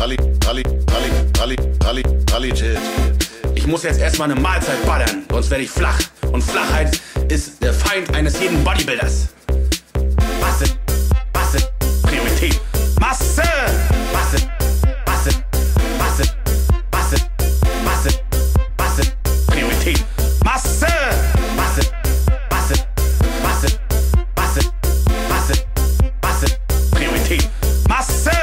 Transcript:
Rally, Rally, Rally, Rally, Rally, Rally, Shit. Ich muss jetzt erstmal eine Mahlzeit ballern, sonst werde ich flach. Und Flachheit ist der Feind eines jeden Bodybuilders. Masse, Masse, Priorität. Masse, Masse, Masse, Masse, Masse, Masse, Masse, Priorität. Masse, Masse, Masse, Masse, Masse, Masse, Masse, Priorität. Masse.